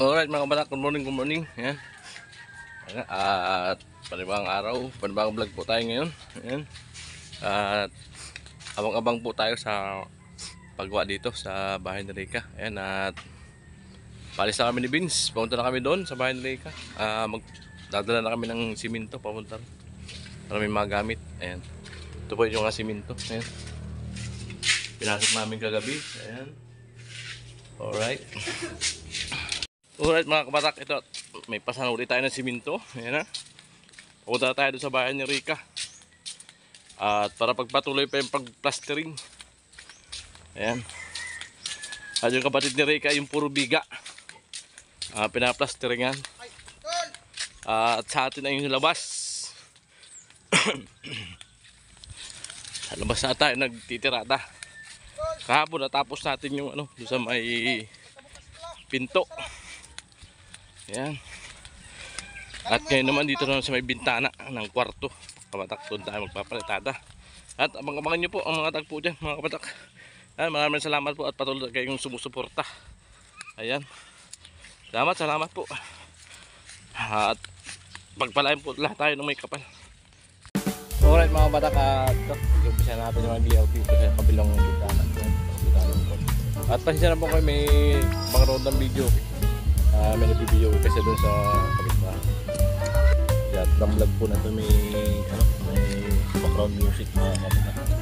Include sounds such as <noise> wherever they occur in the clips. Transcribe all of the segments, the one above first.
Alright mga kabatak, good morning, good morning. Ayan. At panibang araw, panibang vlog po tayo ngayon. Ayan. At abang-abang po tayo sa pagwa dito sa bahay ni Rika. Ayan. At palis na kami ni Vince. Pumunta na kami doon sa bahay ni Rika. Ah, mag dadala na kami ng siminto papunta. Para may mga gamit. Ayan. Ito po yung mga siminto. Ayan. Pinasok namin kagabi. Ayan. Alright. Alright mga kabatak, ito may pasan ulit tayo ng siminto. Ayan na. Pupunta tayo doon sa bahay ni Rika. At para pagpatuloy pa yung pagplastering. Ayan. At yung kapatid ni Rika, yung puro biga. Uh, pinaplasteringan. at sa atin ay yung labas. <coughs> sa labas na tayo nagtitirada. Kahapon natapos natin yung ano, doon sa may pinto. Ayan. At ngayon naman dito naman sa may bintana ng kwarto. Kapatak doon tayo magpapalitada. At abang-abangan nyo po ang mga tagpo dyan mga kapatak. Ayan, maraming salamat po at patuloy kayong sumusuporta. Ayan. Salamat, salamat po. At pagpalain po lahat tayo ng may kapal. Alright mga kapatak at umpisa natin yung BLP sa kabilang bintana. At pasensya na po kayo may mga road ng video. Ah, may nabibideo kasi doon sa kapitbahay. Yan, ang vlog po na to may ano, may background music mga kapatid.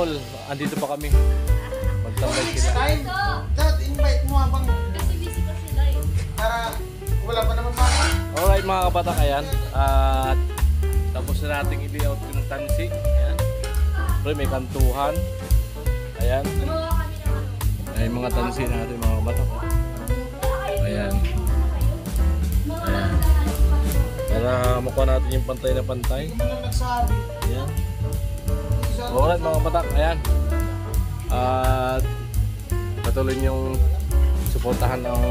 All, andito pa kami. Magtambay sila. Time. Ito, Dad, invite mo habang kasi busy pa sila eh. para wala pa naman bata. Alright mga kabatak, ayan. At tapos na nating i-layout yung tansi. Ayan. Pero may kantuhan. Ayan. Ano. Ay mga tansi natin mga kabatak. Ayan. Ayan. Para makuha natin yung pantay na pantay. Ayan. Alright mga kabatak, ayan. At patuloy niyong suportahan ng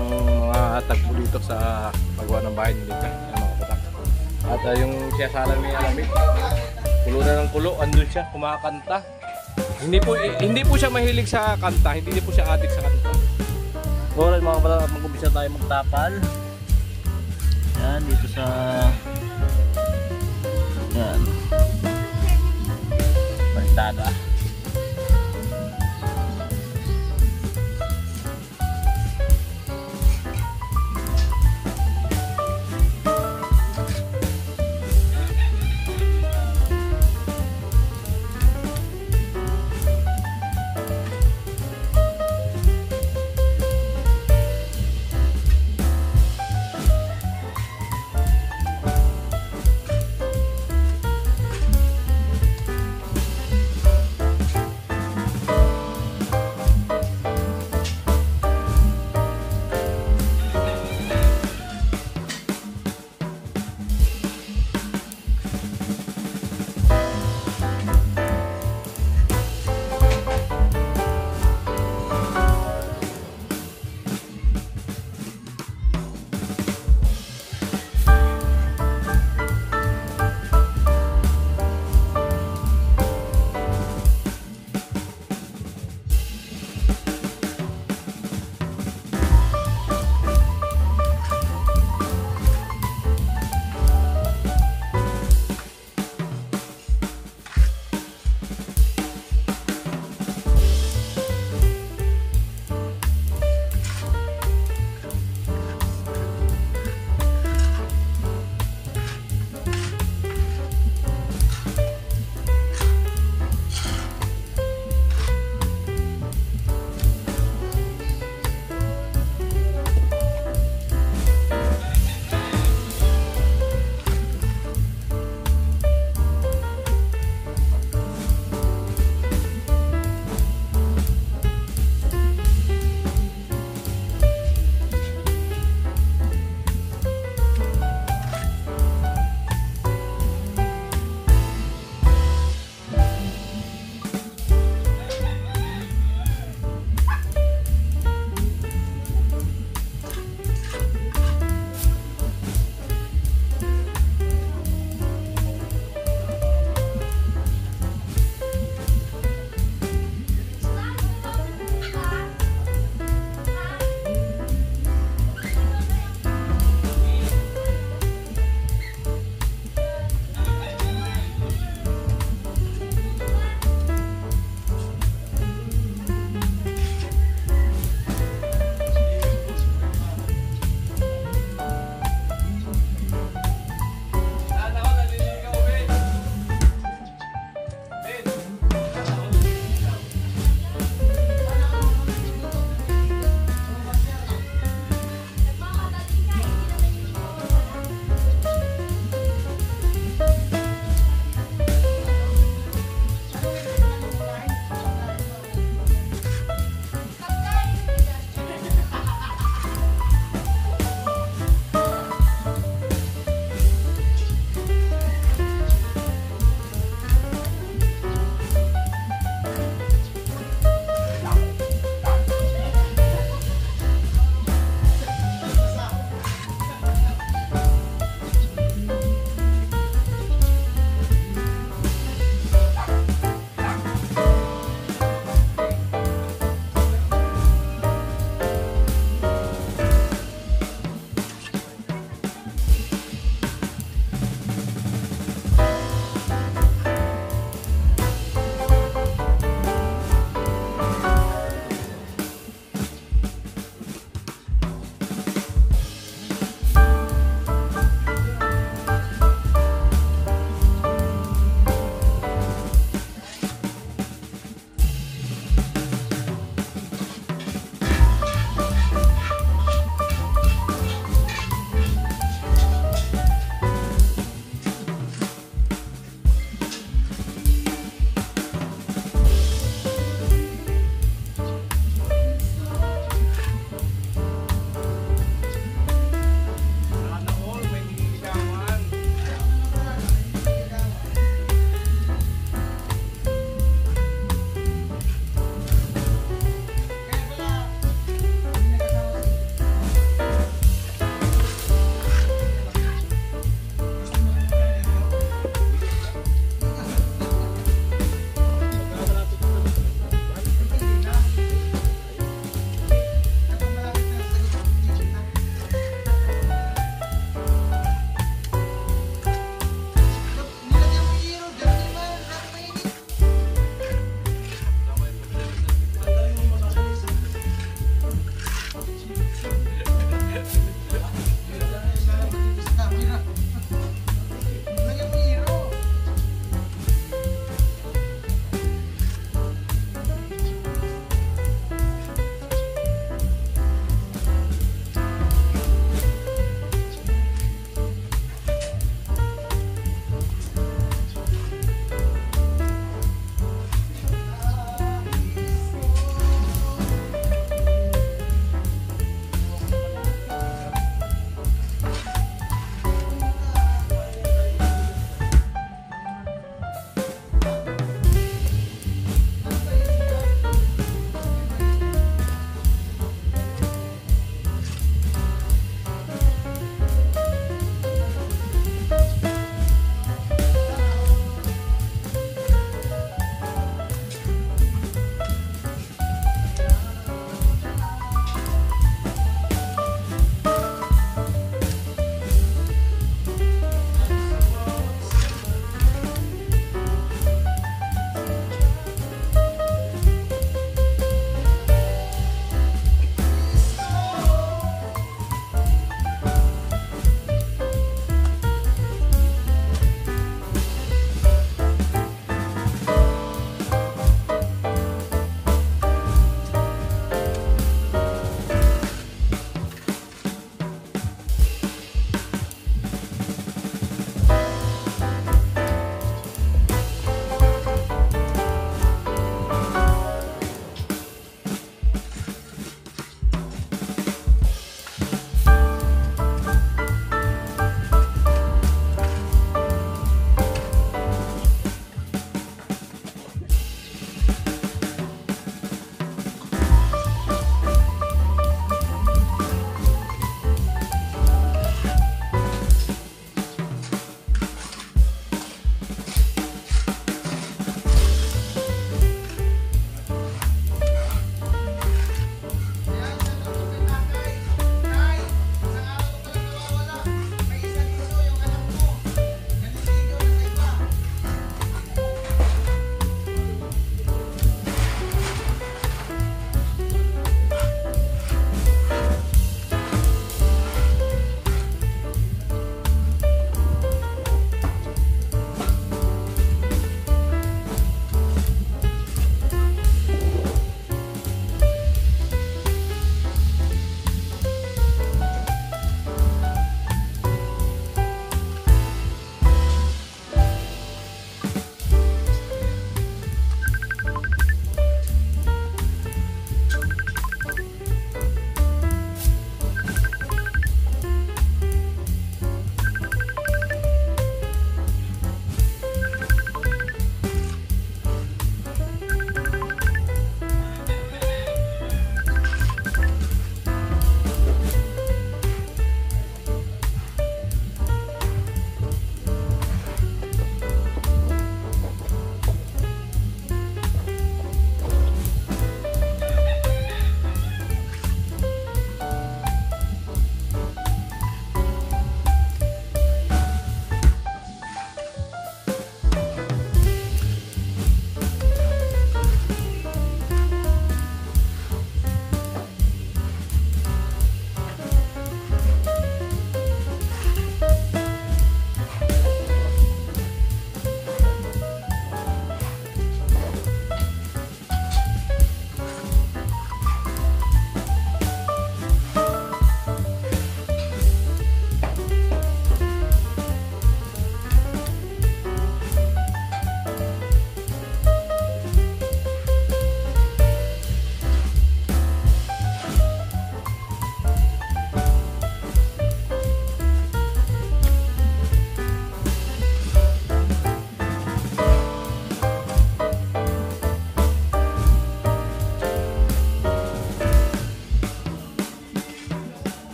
mga tagpo dito sa paggawa ng bahay nila. Ayan mga kabatak. At uh, yung siya sa ni Alamig, kulo na ng kulo, andun siya, kumakanta. Hindi po eh, hindi po siya mahilig sa kanta, hindi po siya adik sa kanta. Alright mga kabatak, mag-umpisa tayo magtapal. Yan, dito sa... Yan. kalsada.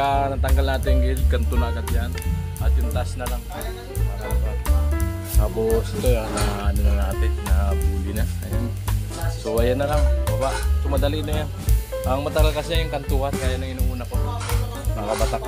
Pagka natanggal natin yung gilid kanto na agad yan. At yung taas na lang. Tapos ito yan na ano na natin na buli na. Ayan. So ayan na lang. Baba. So madali na yan. Ang matagal kasi yung kantuhan kaya na inuuna ko. Nakabatak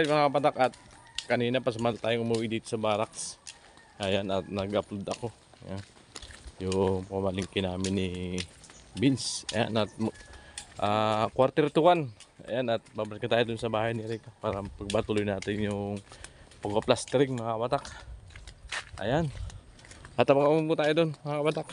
alright mga kapatak at kanina pa samanta tayong umuwi dito sa barracks. Ayan at nag-upload ako. Ayan. Yung pumalingki namin ni Vince. Ayan at ah quarter to one. Ayan at babalik tayo dun sa bahay ni Rick para pagbatuloy natin yung pagpa-plastering mga kapatak. Ayan. At abangan mo tayo dun mga kapatak.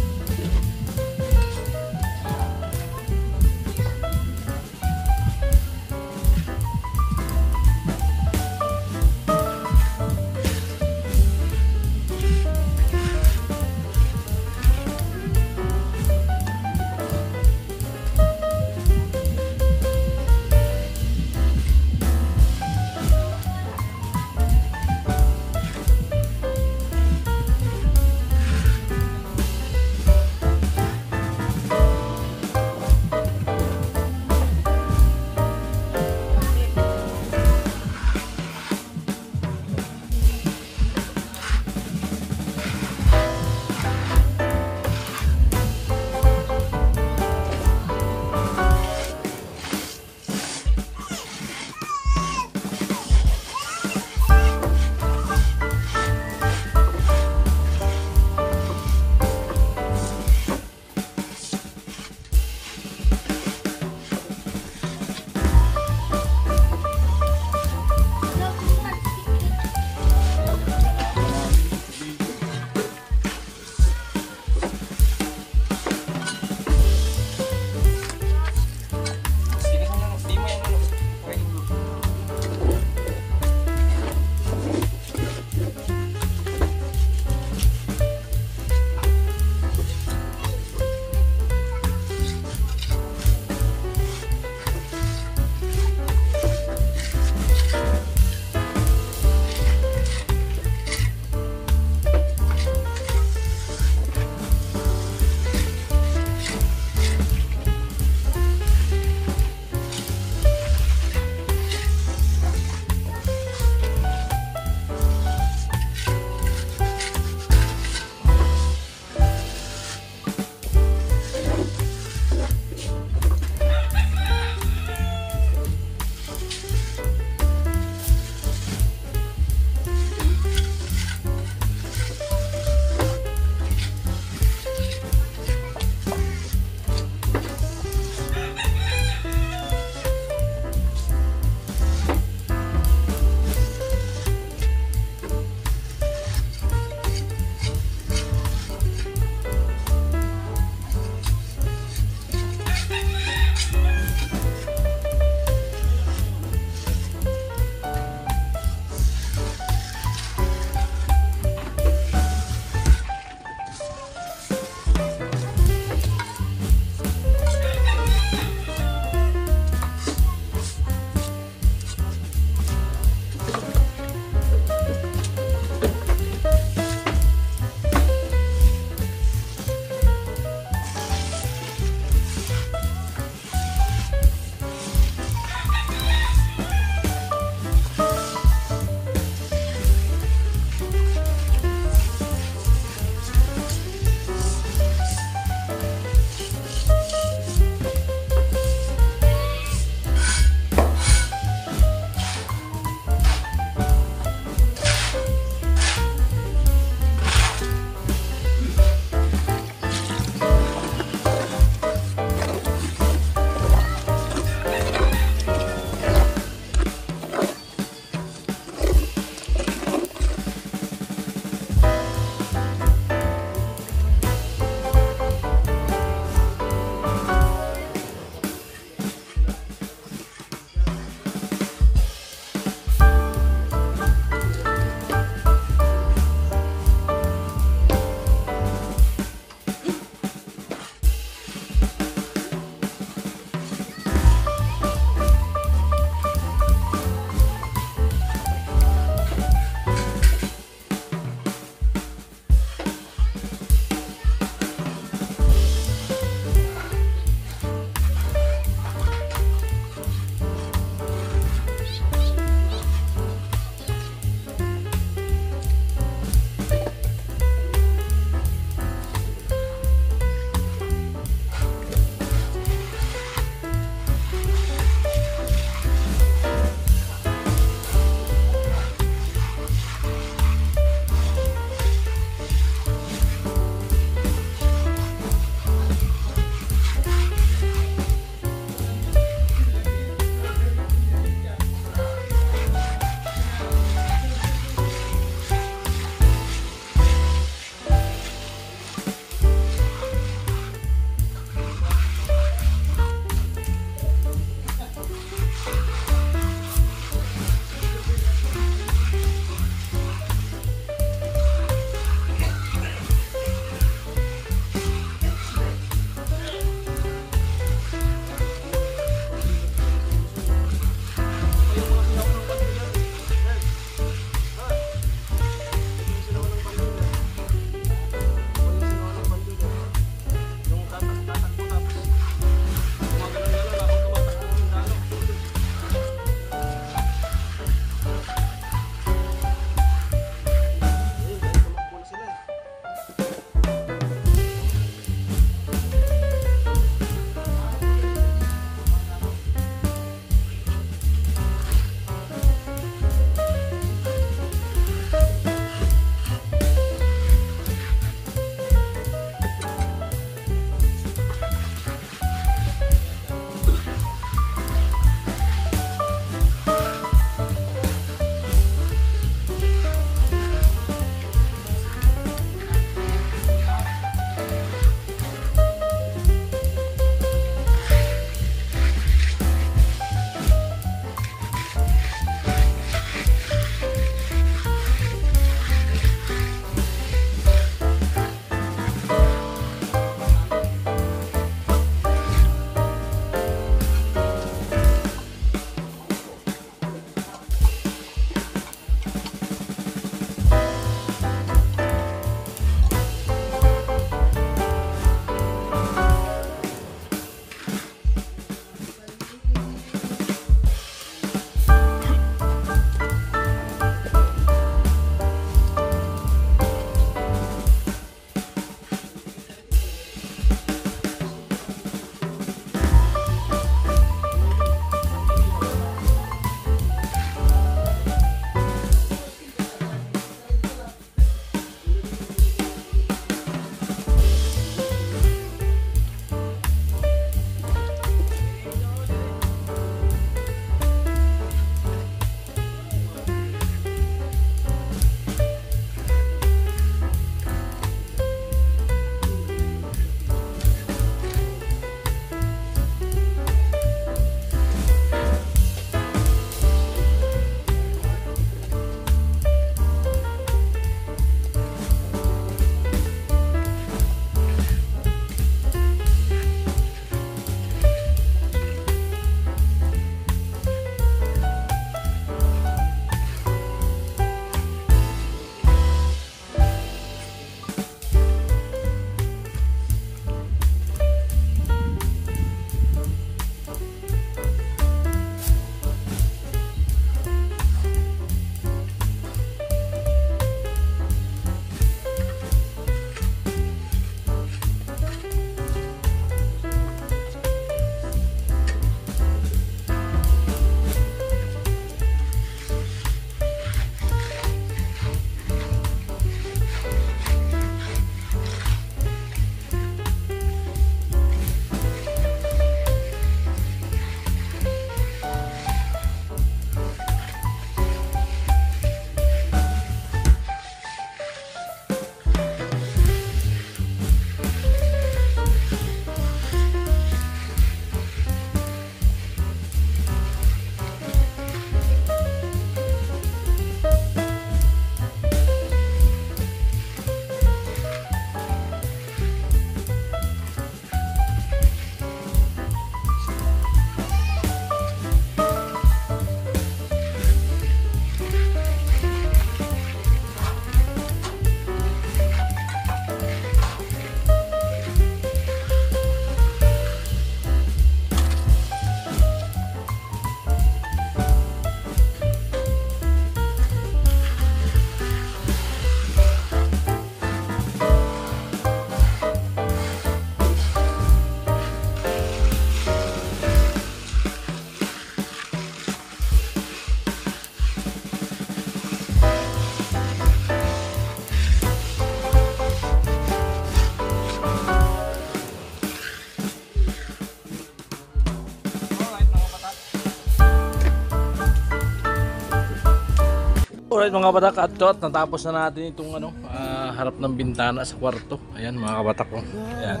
Alright mga kabatak at tot, natapos na natin itong ano, ah, harap ng bintana sa kwarto. Ayan mga kabatak ko. Ayan.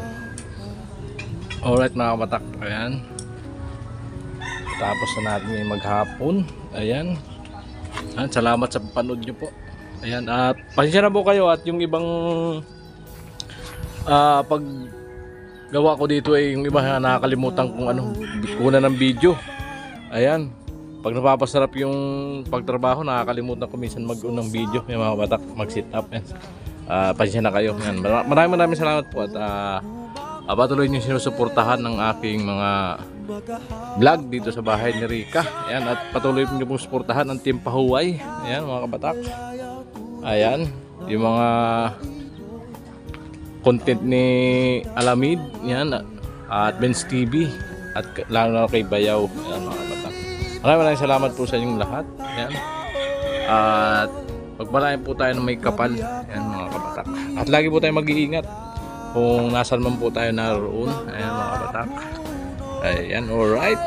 Alright mga kabatak. Ayan. Tapos na natin yung maghapon. Ayan. Ayan. Salamat sa panood nyo po. Ayan. At pasensya na po kayo at yung ibang ah, pag gawa ko dito ay yung iba na nakakalimutan kung ano, kuna ng video. Ayan. Pag napapasarap yung pagtrabaho, nakakalimutan ko minsan mag ng video. Yung mga batak, mag-sit up. Yan. Ah, pasensya na kayo. Yan. Mara- Maraming maraming salamat po at ah, ah, patuloy niyo sinusuportahan ng aking mga vlog dito sa bahay ni Rika. Ayan, at patuloy niyo pong suportahan ang Team Pahuway. Ayan, mga kabatak. Ayan, yung mga content ni Alamid. Yan, at Benz TV. At lalo na kay Bayaw. Ayan, mga kabatak. Maraming maraming salamat po sa inyong lahat. Ayan. At pagpalain po tayo ng may kapal. Ayan, mga kabatak. At lagi po tayo mag-iingat kung nasan man po tayo naroon. Ayan, mga kabatak. Ayan, alright.